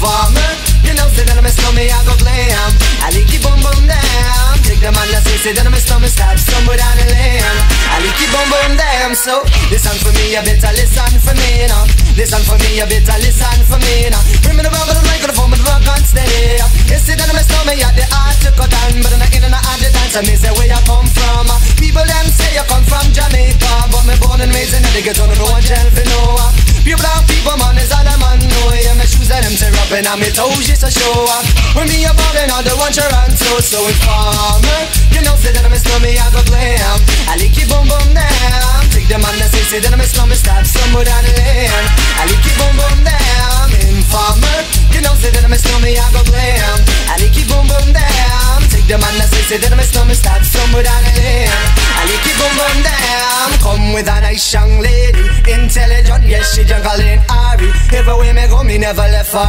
Informer, you know, say that I'm a snowman, I go glam. I like it boom boom down. Take the man that say, say that I'm a snowman, stop somewhere down the lane. I like it boom boom down. So listen for me, you better listen for me, you know. Listen for me, you better listen for me, you know. Bring me the rubber, the microphone, but the rock on steady. You say that I'm a snowman, yeah, the art to cut on, but I'm not in and out the dance. Me say where you come from. People them say you come from Jamaica, but me born and raised in the ghetto, no one tell for no. Pure black people, man, them tear up and toes just a show up. When me a ballin', all the you run so informer. You know, say that I'm a slummy, I go glam. I lick it boom boom down. Take the man that say, say that I'm a slummy, stop somewhere down the lane. I lick it boom boom down. Informer. You know, say that I'm a slummy, I go glam. I lick it boom boom down. Take the man that say, say that I'm a slummy, stop somewhere down the lane. I lick it boom boom down. Come with a nice young lady, intelligent, yes she jungle in Ari. Everywhere me go, me never left her.